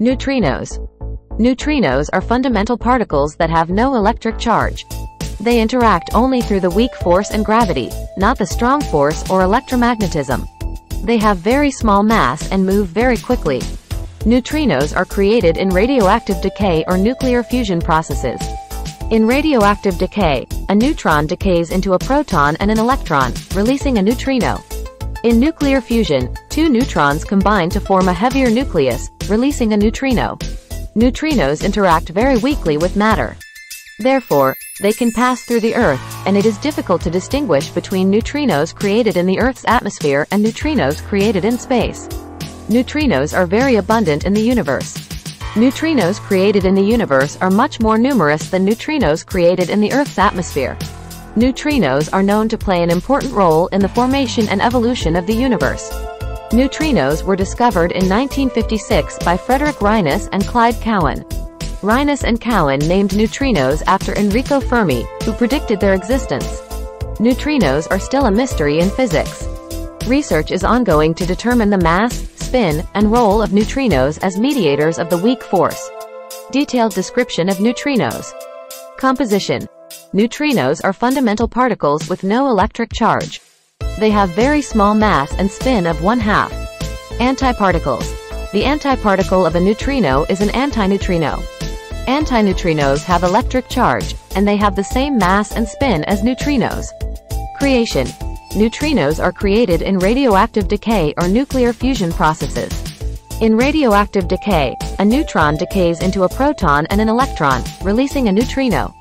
Neutrinos. Neutrinos are fundamental particles that have no electric charge. They interact only through the weak force and gravity, not the strong force or electromagnetism. They have very small mass and move very quickly. Neutrinos are created in radioactive decay or nuclear fusion processes. In radioactive decay, a neutron decays into a proton and an electron, releasing a neutrino. In nuclear fusion, two neutrons combine to form a heavier nucleus, releasing a neutrino. Neutrinos interact very weakly with matter. Therefore, they can pass through the Earth, and it is difficult to distinguish between neutrinos created in the Earth's atmosphere and neutrinos created in space. Neutrinos are very abundant in the universe. Neutrinos created in the universe are much more numerous than neutrinos created in the Earth's atmosphere. Neutrinos are known to play an important role in the formation and evolution of the universe. Neutrinos were discovered in 1956 by Frederick Reines and Clyde Cowan. Reines and Cowan named neutrinos after Enrico Fermi, who predicted their existence. Neutrinos are still a mystery in physics. Research is ongoing to determine the mass, spin, and role of neutrinos as mediators of the weak force. Detailed description of neutrinos. Composition. Neutrinos are fundamental particles with no electric charge. They have very small mass and spin of one half. Antiparticles. The antiparticle of a neutrino is an antineutrino. Antineutrinos have electric charge, and they have the same mass and spin as neutrinos. Creation. Neutrinos are created in radioactive decay or nuclear fusion processes. In radioactive decay, a neutron decays into a proton and an electron, releasing a neutrino.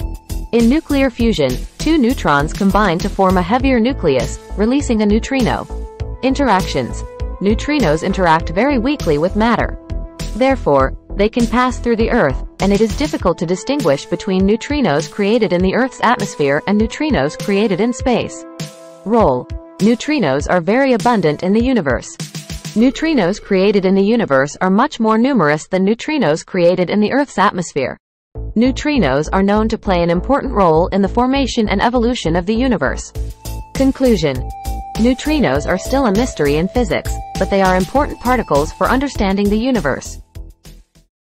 In nuclear fusion, two neutrons combine to form a heavier nucleus, releasing a neutrino. Interactions. Neutrinos interact very weakly with matter. Therefore, they can pass through the Earth, and it is difficult to distinguish between neutrinos created in the Earth's atmosphere and neutrinos created in space. Role. Neutrinos are very abundant in the universe. Neutrinos created in the universe are much more numerous than neutrinos created in the Earth's atmosphere. Neutrinos are known to play an important role in the formation and evolution of the universe. Conclusion. Neutrinos are still a mystery in physics, but they are important particles for understanding the universe.